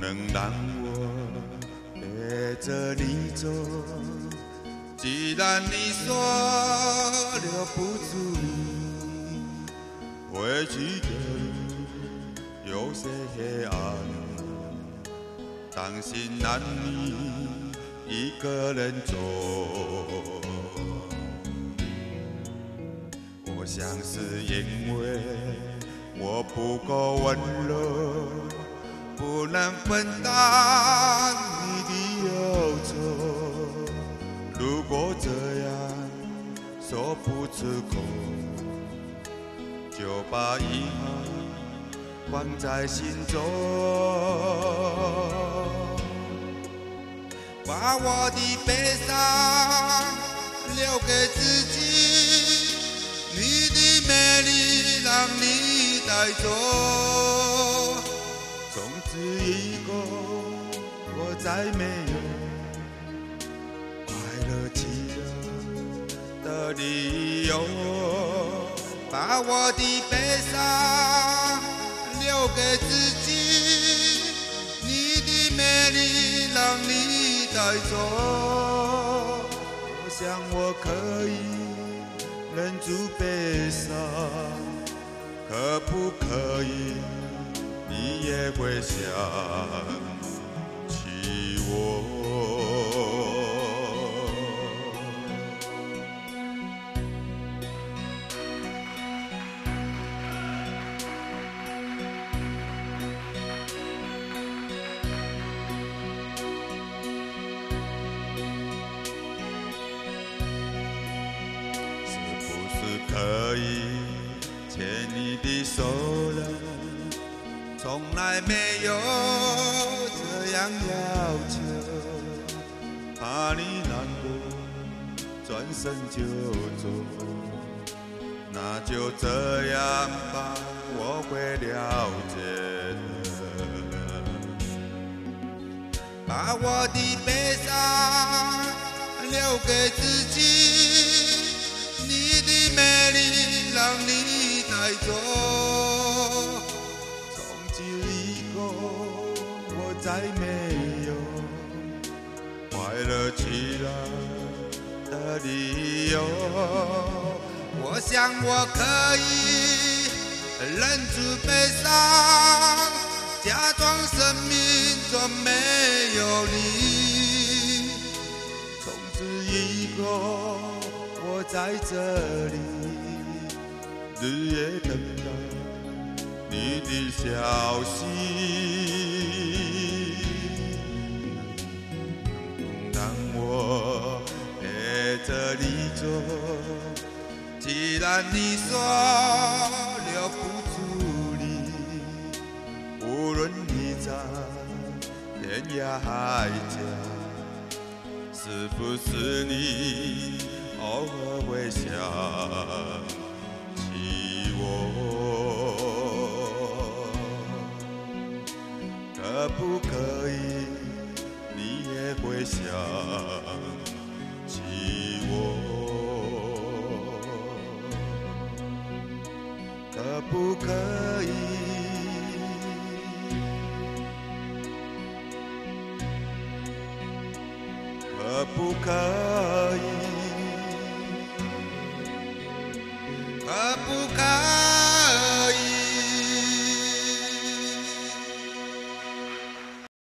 能让我陪着你走。既然你说留不住你，回去的路有些黑暗，当心难你一个人走。我想是因为我不够温柔，不能分担你的忧愁。如果这样说不出口，就把遗憾放在心中，把我的悲伤留给自己。你的美丽让你带走，再没有快乐起来的理由，把我的悲伤留给自己。你的美丽让你带走，我想我可以。忍住悲伤，可不可以？你也会想可以牵你的手了，从来没有这样要求，怕你难过，转身就走，那就这样吧，我会了解的，把我的悲伤留给自己。将你带走，从今以后我再没有快乐起来的理由。我想我可以忍住悲伤，假装生命中没有你。从此以后。我在这里，等待你的消息。让我陪着你走，既然你说留不住你，无论你在天涯海角，是不是你？偶尔会想我，可不可以？你也会想起我，可不可以？可不可以？可不可以？